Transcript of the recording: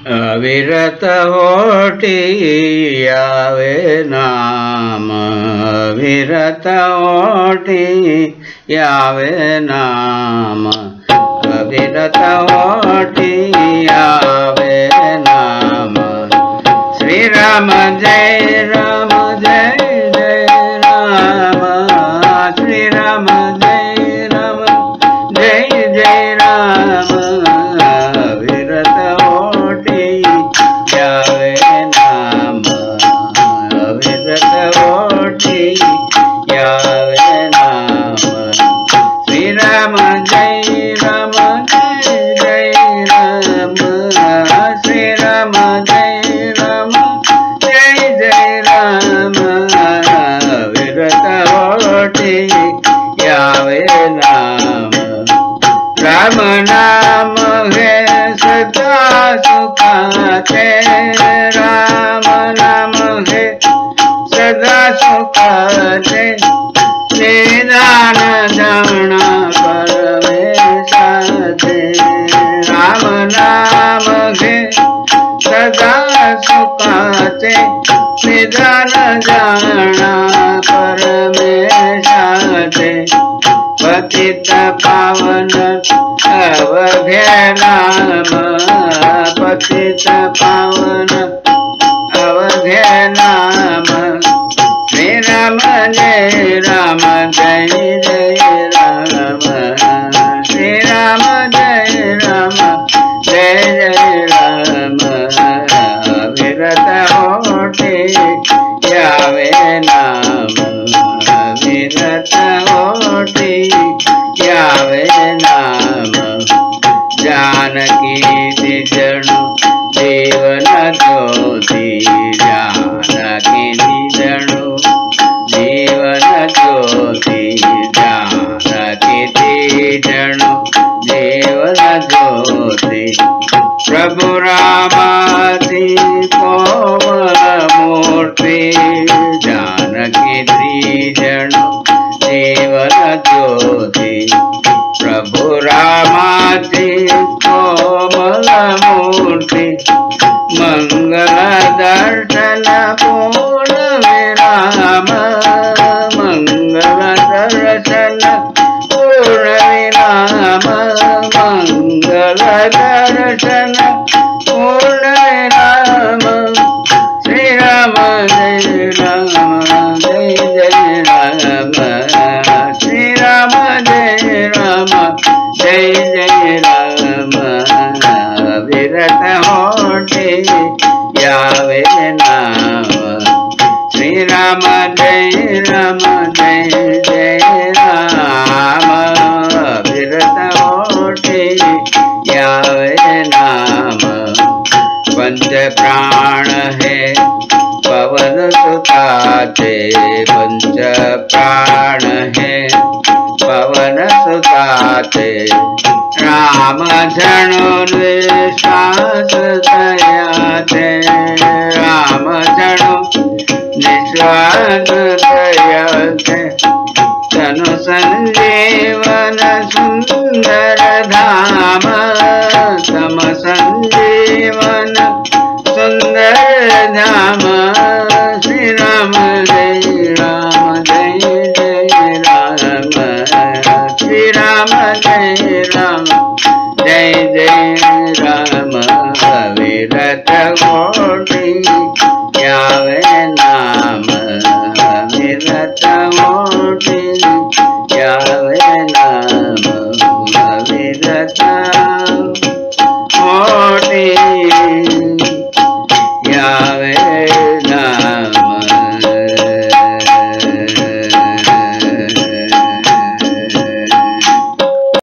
अविरत होटी यावे नाम अविरत होटी यावे नाम। अविरत होटी यावे नाम श्री राम जय निधन जाना पर जाते। पतित पावन सब घेरा पतित पावन निजणु जीवन ज्योति जानकी जीवन ज्योति जानकी ज्योति प्रभु रामाति कोमल मूर्ति जानकी त्रिजणु जीवन ज्योति मूर्ति मंगल दर्शन पूर्ण विराम मंगल दर्शन पूर्ण विराम मंगल दर्शन पूर्ण श्री राम जय राम जय जय राम श्री राम जय जय राम जय राम जय जय राम विरत होटे यावे नाम पंच प्राण है पवन सुताते पंच प्राण है पवन सुताते राम झणु निश्वास दयाते तनु संजीवन सुंदर धाम सम संजीवन सुंदर धाम श्री राम जय राम, जय जय राम श्री राम जय राम जय जय राम विरत गोटी यावे नाम Okay.